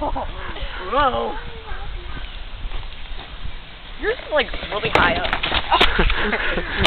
Whoa. You're like really high up.